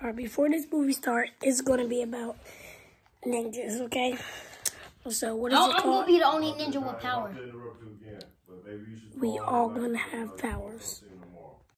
Alright, before this movie starts, it's gonna be about ninjas, okay? So what is I'm, it I'm gonna be the only ninja with power. We all gonna have powers.